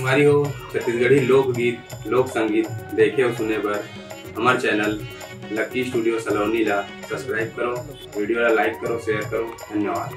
तुम्हारी हो छत्तीसगढ़ी लोकगीत लोक संगीत देखे और सुने पर हमारे चैनल लक्की स्टूडियो सलोनी ला सब्सक्राइब करो, वीडियो ला लाइक करो शेयर करो, धन्यवाद।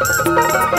Música